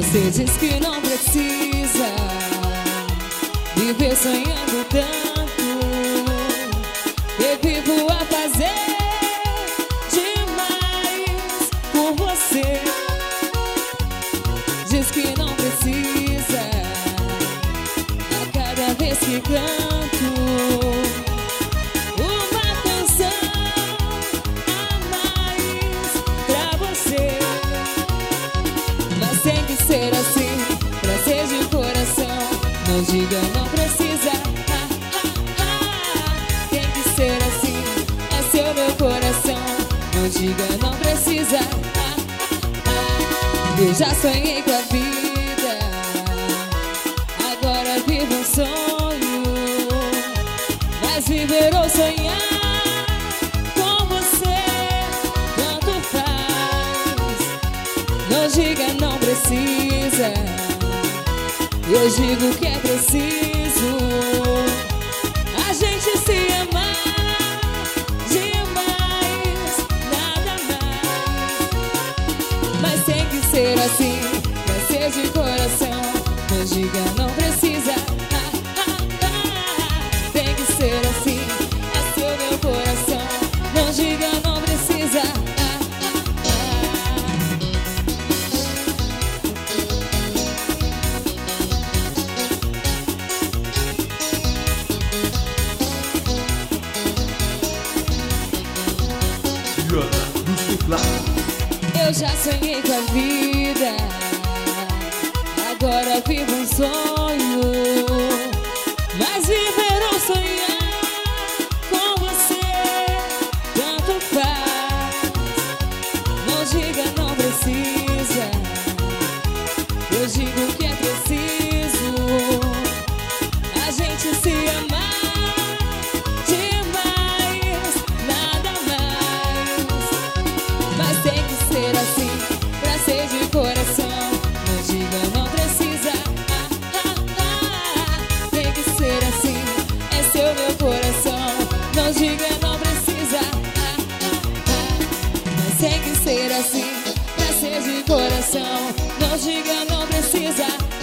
Você diz que não precisa viver sonhando tanto. Eu vivo a fazer demais por você. Diz que não precisa a cada vez que canto. Não diga não precisa. Tem que ser assim, é seu meu coração. Não diga não precisa. Eu já sonhei com a vida, agora vivo um sonho. Mas viver ou sonhar com você, tanto faz. Não diga não precisa. Eu digo que é preciso Dos teclados. Eu já sonhei com a vida, agora vivo um sonho. Mas viver ou sonhar com você, tanto faz. Não diga não precisa, tem que ser assim, pra ser de coração. Não diga não precisa.